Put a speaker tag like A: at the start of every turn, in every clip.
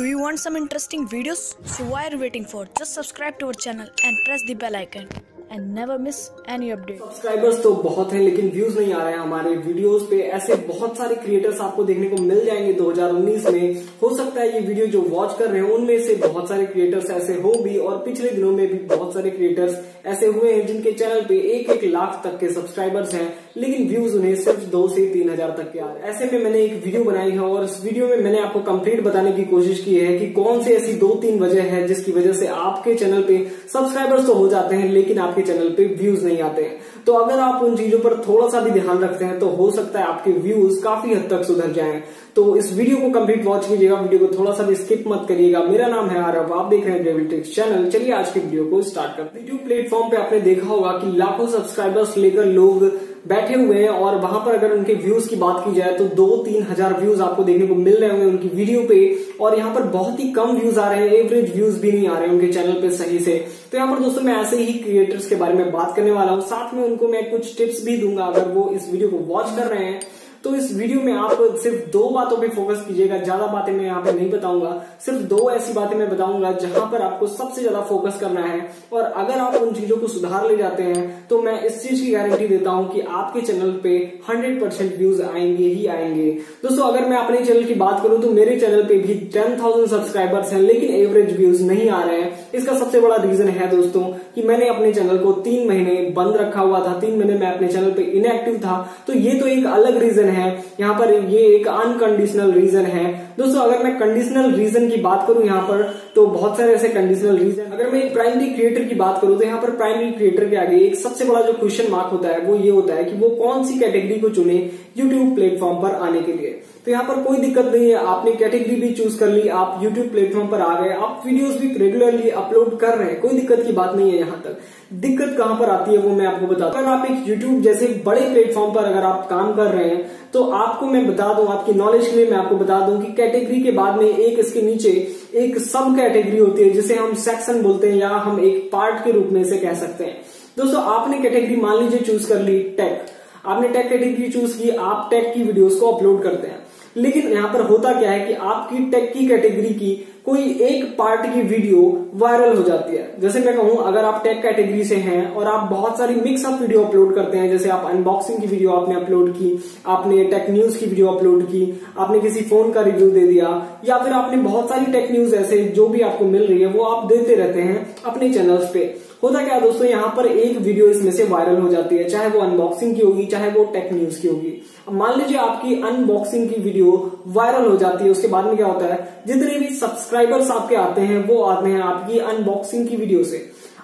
A: Do you want some interesting videos? So why are you waiting for? Just subscribe to our channel and press the bell icon and never miss any update.
B: Subscribers तो बहुत हैं, लेकिन views नहीं आ रहे हैं हमारे videos पे। ऐसे बहुत सारे क्रिएटर्स आपको देखने को मिल जाएँगे 2019 में। हो सकता है ये वीडियो जो वॉच कर रहे हैं, उनमें से बहुत सारे क्रिएटर्स ऐसे हो भी, और पिछले दिनों में भी बहुत सारे क्रिएटर्स ऐसे हुए हैं जिनके चैनल पे एक एक लाख तक के सब्सक्राइबर्स हैं, लेकिन व्यूज़ उन्हें सिर्फ़ दो से तीन हज़ार तक के आ रहे हैं। ऐसे में मैंने एक वीडियो बनाई है, और इस वीडियो में मैंने आपको कंप्लीट बताने की कोशिश की है कि कौन सी ऐसी दो तीन वजह है जिसकी वजह से आपके चैनल पे सब्सक्राइबर्स तो हो जाते हैं, लेकिन आपके चैनल पे व्यूज़ नहीं आते हैं। तो अगर आप उन चीज़ों पर थोड़ा सा भी ध्यान रखते हैं तो हो सकता है आपके व्यूज़ काफ़ी हद तक सुधर जाए। तो इस वीडियो को कंप्लीट वॉच कीजिएगा वीडियो को थोड़ा सा भी स्किप मत करिएगा। मेरा नाम है आरब आप देख रहे हैं डेविल्टिक्स चैनल चलिए आज की वीडियो को स्टार्ट करते हैं। यूट्यूब प्लेटफॉर्म पे आपने देखा होगा कि लाखों सब्सक्राइबर्स लेकर लोग बैठे हुए हैं और वहाँ पर अगर उनके व्यूज़ की बात की जाए तो दो तीन हज़ार व्यूज़ आपको देखने को मिल रहे होंगे उनकी वीडियो पे। और यहाँ पर बहुत ही कम व्यूज़ आ रहे हैं एवरेज व्यूज़ भी नहीं आ रहे हैं उनके चैनल पे सही से। तो यहाँ पर दोस्तों मैं ऐसे ही क्रिएटर्स के बारे में बात करने वाला हूँ। साथ में उनको मैं कुछ टिप्स भी दूँगा अगर वो इस वीडियो को वॉच कर रहे हैं। तो इस वीडियो में आप सिर्फ़ दो बातों पे फोकस कीजिएगा, ज़्यादा बातें मैं यहाँ पे नहीं बताऊँगा। सिर्फ़ दो ऐसी बातें मैं बताऊँगा जहाँ पर आपको सबसे ज़्यादा फोकस करना है। और अगर आप उन चीज़ों को सुधार ले जाते हैं तो मैं इस चीज़ की गारंटी देता हूँ कि आपके चैनल पे 100 परसेंट व्यूज़ आएँगे ही आएँगे। दोस्तों, अगर मैं अपने चैनल की बात करूँ तो मेरे चैनल पे भी टेन सब्सक्राइबर्स हैं, लेकिन एवरेज व्यूज़ नहीं आ रहे हैं। इसका सबसे बड़ा रीजन है, दोस्तों, कि मैंने अपने चैनल को तीन महीने बंद रखा हुआ था। तीन महीने मैं अपने चैनल पे इनएक्टिव था। तो ये तो एक अलग रीजन है, यहाँ पर ये एक अनकंडीशनल रीजन है। दोस्तों, अगर मैं कंडीशनल रीजन की बात करूँ यहाँ पर तो बहुत सारे ऐसे कंडीशनल रीजन अगर मैं एक प्राइमरी क्रिएटर की बात करूँ तो यहाँ पर प्राइमरी क्रिएटर के आगे एक सबसे बड़ा जो क्वेश्चन मार्क होता है, वो ये होता है कि वो कौन सी कैटेगरी को चुने यूट्यूब प्लेटफॉर्म पर आने के लिए। तो यहाँ पर कोई दिक्कत नहीं है। आपने कैटेगरी भी चूज़ कर ली, आप यूट्यूब प्लेटफॉर्म पर आ गए, आप वीडियोस भी रेगुलरली अपलोड कर रहे हैं। कोई दिक्कत की बात नहीं है यहाँ तक। दिक्कत कहाँ पर आती है वो मैं आपको बताता हूँ। अगर आप एक यूट्यूब जैसे बड़े प्लेटफॉर्म पर अगर आप काम कर रहे हैं तो आपको मैं बता दूँ, आपकी नॉलेज के लिए मैं आपको बता दूँ कि कैटेगरी के बाद में एक इसके नीचे एक सब कैटेगरी होती है, जिसे हम सेक्शन बोलते हैं या हम एक पार्ट के रूप में इसे कह सकते हैं। दोस्तों, आपने कैटेगरी मान लीजिए चूज़ कर ली टेक आपने टेक कैटेगरी चूज़ की, आप टेक की वीडियोस को अपलोड करते हैं। लेकिन यहाँ पर होता क्या है कि आपकी टेक की कैटेगरी की कोई एक पार्ट की वीडियो वायरल हो जाती है। जैसे मैं कहूँ, अगर आप टेक कैटेगरी से हैं और आप बहुत सारी मिक्स अप वीडियो अपलोड करते हैं, जैसे आप अनबॉक्सिंग की वीडियो आपने अपलोड की, आपने टेक न्यूज़ की वीडियो अपलोड की, आपने किसी फ़ोन का रिव्यू दे दिया, या फिर आपने बहुत सारी टेक न्यूज़ ऐसे जो भी आपको मिल रही है, वो आप देते रहते हैं अपने चैनल्स पे। होता क्या दोस्तों, यहाँ पर एक वीडियो इसमें से वायरल हो जाती है, चाहे वो अनबॉक्सिंग की होगी, चाहे वो टेक न्यूज़ की होगी। अब मान लीजिए आपकी अनबॉक्सिंग की वीडियो वायरल हो जाती है, उसके बाद में क्या होता है, जितने भी सब्सक्राइबर्स आपके आते हैं, वो आते हैं आपकी अनबॉक्सिंग की वीडियो से।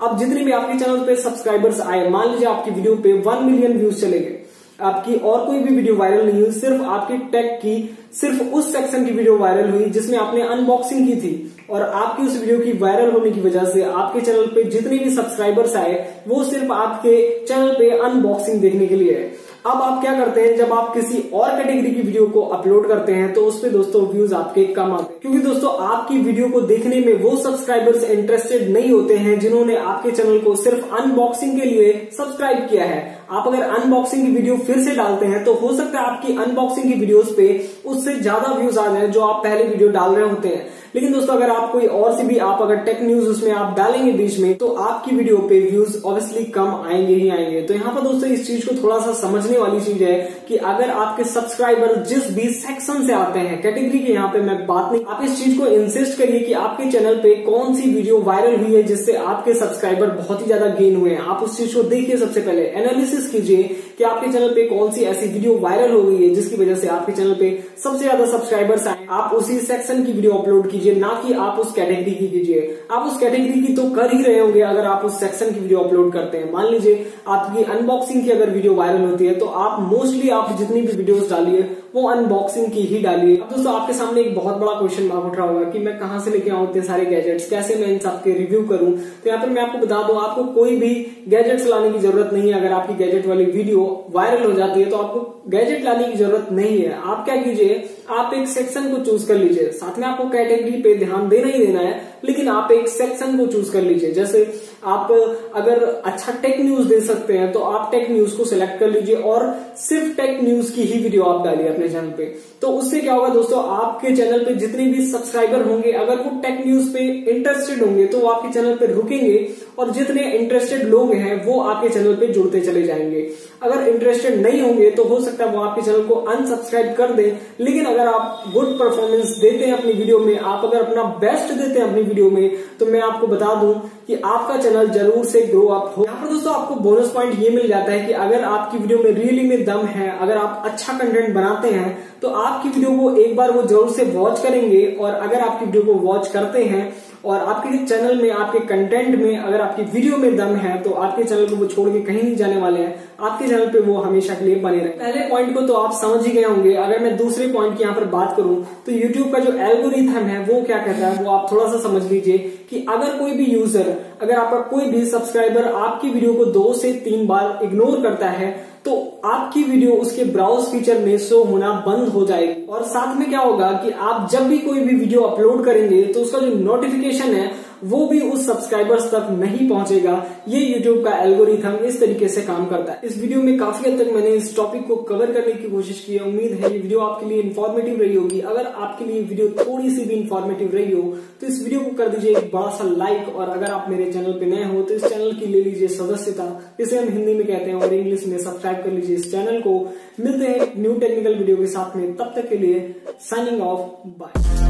B: अब जितने भी आपके चैनल पे सब्सक्राइबर्स आए, मान लीजिए आपकी वीडियो पे वन मिलियन व्यूज़ चले गए, आपकी और कोई भी वीडियो वायरल नहीं हुई, सिर्फ़ आपकी टेक की, सिर्फ़ उस सेक्शन की वीडियो वायरल हुई जिसमें आपने अनबॉक्सिंग की थी। और आपकी उस वीडियो की वायरल होने की वजह से आपके चैनल पे जितने भी सब्सक्राइबर्स आए, वो सिर्फ़ आपके चैनल पे अनबॉक्सिंग देखने के लिए है अब आप क्या करते हैं, जब आप किसी और कैटेगरी की वीडियो को अपलोड करते हैं तो उसपे दोस्तों व्यूज़ आपके कम आते हैं। क्योंकि दोस्तों, आपकी वीडियो को देखने में वो सब्सक्राइबर्स इंटरेस्टेड नहीं होते हैं, जिन्होंने आपके चैनल को सिर्फ़ अनबॉक्सिंग के लिए सब्सक्राइब किया है। आप अगर अनबॉक्सिंग की वीडियो फिर से डालते हैं तो हो सकता है आपकी अनबॉक्सिंग की वीडियोस पे उससे ज़्यादा व्यूज़ आ जाए, जो आप पहले वीडियो डाल रहे होते हैं। लेकिन दोस्तों, अगर आप कोई और सी भी, आप अगर टेक न्यूज़ उसमें आप डालेंगे बीच में तो आपकी वीडियो पे व्यूज़ ऑब्वियसली कम आएँगे ही आएँगे। तो यहाँ पर दोस्तों, इस चीज़ को थोड़ा सा समझने वाली चीज़ है कि अगर आपके सब्सक्राइबर जिस भी सेक्शन से आते हैं कैटेगरी की यहाँ पे मैं बात नहीं, आप इस चीज़ को इंसिस्ट करिए कि आपके चैनल पे कौन सी वीडियो वायरल हुई है जिससे आपके सब्सक्राइबर बहुत ही ज़्यादा गेन हुए हैं। आप उस चीज़ को देखिए सबसे पहले एनालिसिस कीजिए कि आपके चैनल पे कौन सी ऐसी वीडियो वायरल हो गई है, जिसकी वजह से आपके चैनल पे सबसे ज़्यादा सब्सक्राइबर्स आए। आप उसी सेक्शन की वीडियो अपलोड कीजिए, ना कि आप उस कैटेगरी की कीजिए। आप उस कैटेगरी की तो कर ही रहे होंगे अगर आप उस सेक्शन की वीडियो अपलोड करते हैं। मान लीजिए, आपकी अनबॉक्सिंग की अगर वीडियो वायरल होती है तो आप मोस्टली आप जितनी भी वीडियोस डालिए वो अनबॉक्सिंग की ही डाली अब दोस्तों, आपके सामने एक बहुत बड़ा क्वेश्चन मार्क उठ रहा होगा कि मैं कहाँ से लेके आऊँ इतने सारे गैजेट्स कैसे मैं इन सबके रिव्यू करूँ? तो यहाँ पर मैं आपको बता दूँ, आपको कोई भी गैजेट्स लाने की ज़रूरत नहीं है। अगर आपकी गैजेट वाली वीडियो वायरल हो जाती है तो आपको गैजेट लाने की ज़रूरत नहीं है। आप क्या कीजिए आप एक सेक्शन को चूज़ कर लीजिए। साथ में आपको कैटेगरी पे ध्यान देना ही देना है, लेकिन आप एक सेक्शन को चूज़ कर लीजिए। जैसे आप अगर अच्छा टेक न्यूज़ दे सकते हैं तो आप टेक न्यूज़ को सिलेक्ट कर लीजिए और सिर्फ़ टेक न्यूज़ की ही वीडियो आप डालिए अपने चैनल पे। तो उससे क्या होगा दोस्तों, आपके चैनल पे जितने भी सब्सक्राइबर होंगे, अगर वो टेक न्यूज़ पे इंटरेस्टेड होंगे तो वो आपके चैनल पे रुकेंगे और जितने इंटरेस्टेड लोग हैं, वो आपके चैनल पे जुड़ते चले जाएँगे। अगर इंटरेस्टेड नहीं होंगे तो हो सकता है वो आपके चैनल को अनसब्सक्राइब कर दें, लेकिन अगर आप गुड परफॉर्मेंस देते हैं अपनी वीडियो में, आप अगर अपना बेस्ट देते हैं अपनी वीडियो में तो मैं आपको बता दूँ कि आपका चैनल ज़रूर से ग्रो अप हो। यहाँ पर दोस्तों आपको बोनस पॉइंट ये मिल जाता है कि अगर आपकी वीडियो में रियली में दम है, अगर आप अच्छा कंटेंट बनाते हैं तो आपकी वीडियो को एक बार वो ज़रूर से वॉच करेंगे और अगर आपकी वीडियो को वॉच करते हैं और आपके चैनल में, आपके कंटेंट में अगर आपकी वीडियो में दम है तो आपके चैनल को वो छोड़ के कहीं नहीं जाने वाले हैं। आपके चैनल पे वो हमेशा के लिए बने रहे। पहले पॉइंट को तो आप समझ ही गए होंगे। अगर मैं दूसरे पॉइंट की यहाँ पर बात करूँ तो यूट्यूब का जो एल्गोरिथम है, वो क्या कहता है? वो आप थोड़ा सा समझ लीजिए कि अगर कोई भी यूज़र अगर आपका कोई भी सब्सक्राइबर आपकी वीडियो को दो से तीन बार इग्नोर करता है तो आपकी वीडियो उसके ब्राउज फीचर में शो होना बंद हो जाएगी। और साथ में क्या होगा कि आप जब भी कोई भी वीडियो अपलोड करेंगे तो उसका जो नोटिफिकेशन है वो भी उस सब्सक्राइबर्स तक नहीं पहुंचेगा। ये यूट्यूब का एल्गोरिथम इस तरीके से काम करता है। इस वीडियो में काफ़ी हद तक मैंने इस टॉपिक को कवर करने की कोशिश की है। उम्मीद है ये वीडियो आपके लिए इन्फॉर्मेटिव रही होगी। अगर आपके लिए वीडियो थोड़ी सी भी इन्फॉर्मेटिव रही हो तो इस वीडियो को कर दीजिए एक बड़ा सा लाइक और अगर आप मेरे चैनल पे नए हो तो इस चैनल की ले लीजिए सदस्यता। इसे हम हिंदी में कहते हैं और इंग्लिश में सब्सक्राइब कर लीजिए इस चैनल को। मिलते हैं न्यू टेक्निकल वीडियो के साथ में। तब तक के लिए signing off bye